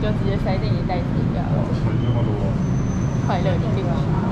就直接塞进你袋子里了。快乐的地方。